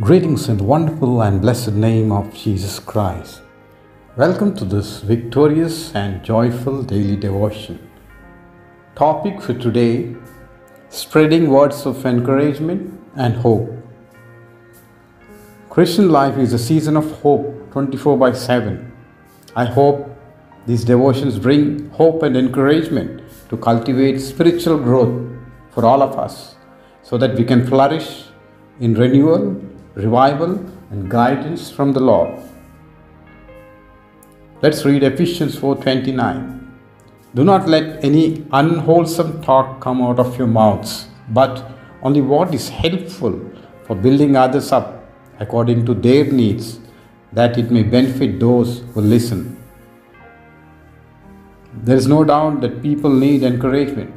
Greetings in the wonderful and blessed name of Jesus Christ. Welcome to this victorious and joyful daily devotion. Topic for today Spreading words of encouragement and hope. Christian life is a season of hope 24 by 7. I hope these devotions bring hope and encouragement to cultivate spiritual growth for all of us so that we can flourish in renewal revival and guidance from the Lord. Let's read Ephesians 4:29. Do not let any unwholesome talk come out of your mouths, but only what is helpful for building others up according to their needs, that it may benefit those who listen. There is no doubt that people need encouragement.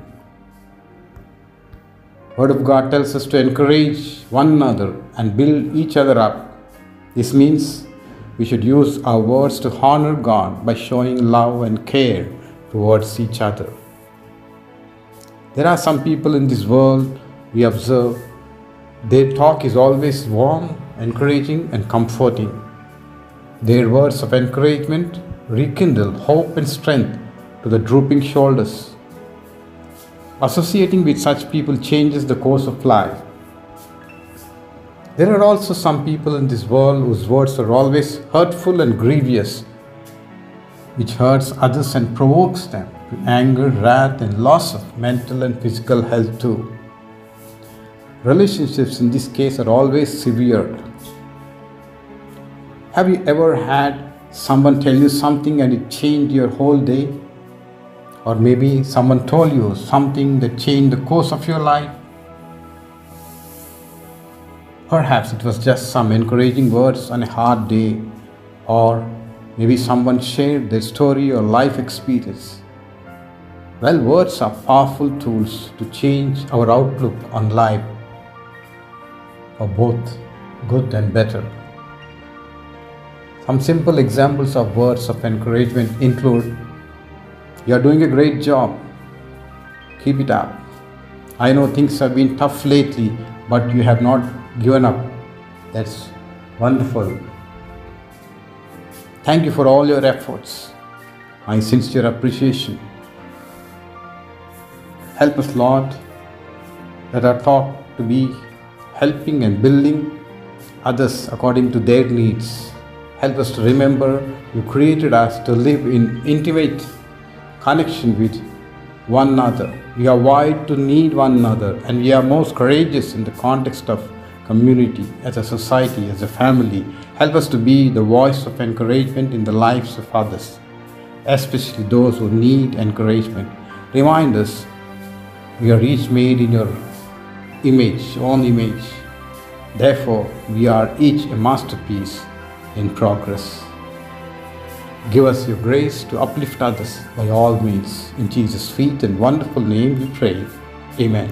Word of God tells us to encourage one another and build each other up. This means we should use our words to honor God by showing love and care towards each other. There are some people in this world we observe, their talk is always warm, encouraging, and comforting. Their words of encouragement rekindle hope and strength to the drooping shoulders Associating with such people changes the course of life. There are also some people in this world whose words are always hurtful and grievous, which hurts others and provokes them to anger, wrath, and loss of mental and physical health too. Relationships in this case are always severed. Have you ever had someone tell you something and it changed your whole day? Or maybe someone told you something that changed the course of your life. Perhaps it was just some encouraging words on a hard day, or maybe someone shared their story or life experience. Well, words are powerful tools to change our outlook on life for both good and better. Some simple examples of words of encouragement include you are doing a great job. Keep it up. I know things have been tough lately, but you have not given up. That's wonderful. Thank you for all your efforts. My sincere appreciation. Help us, Lord, that our thought to be helping and building others according to their needs. Help us to remember you created us to live in intimate connection with one another. We are wired to need one another and we are most courageous in the context of community, as a society, as a family. Help us to be the voice of encouragement in the lives of others, especially those who need encouragement. Remind us we are each made in your image, own image. Therefore, we are each a masterpiece in progress. Give us your grace to uplift others by all means. In Jesus' sweet and wonderful name we pray. Amen.